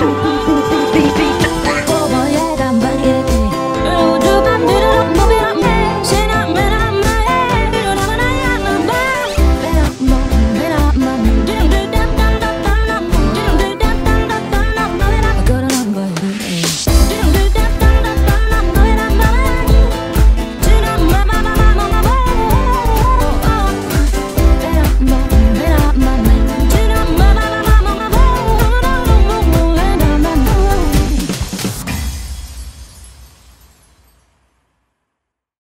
呜。